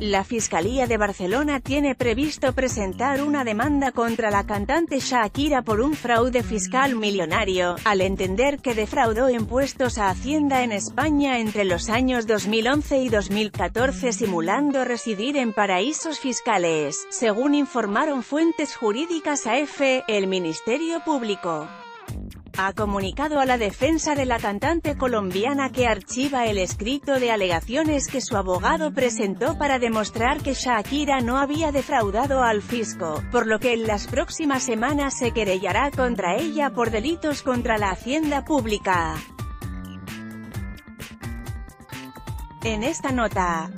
La Fiscalía de Barcelona tiene previsto presentar una demanda contra la cantante Shakira por un fraude fiscal millonario, al entender que defraudó impuestos a Hacienda en España entre los años 2011 y 2014 simulando residir en paraísos fiscales, según informaron fuentes jurídicas a el Ministerio Público ha comunicado a la defensa de la cantante colombiana que archiva el escrito de alegaciones que su abogado presentó para demostrar que Shakira no había defraudado al fisco, por lo que en las próximas semanas se querellará contra ella por delitos contra la hacienda pública. En esta nota,